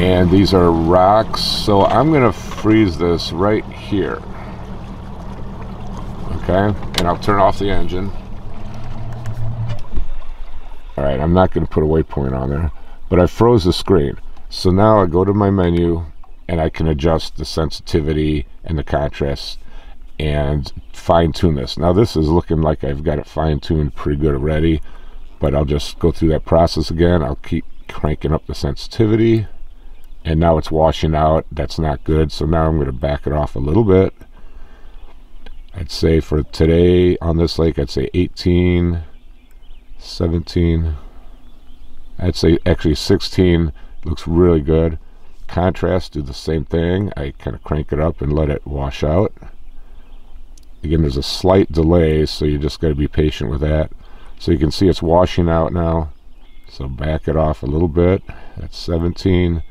and these are rocks so I'm gonna freeze this right here. Okay and I'll turn off the engine. All right I'm not gonna put a waypoint on there but I froze the screen. So now I go to my menu and I can adjust the sensitivity and the contrast and fine tune this. Now this is looking like I've got it fine tuned pretty good already but I'll just go through that process again. I'll keep cranking up the sensitivity and now it's washing out. That's not good. So now I'm going to back it off a little bit. I'd say for today on this lake I'd say 18 17 I'd say actually 16 looks really good. Contrast do the same thing. I kind of crank it up and let it wash out. Again there's a slight delay so you just got to be patient with that. So you can see it's washing out now. So back it off a little bit. That's 17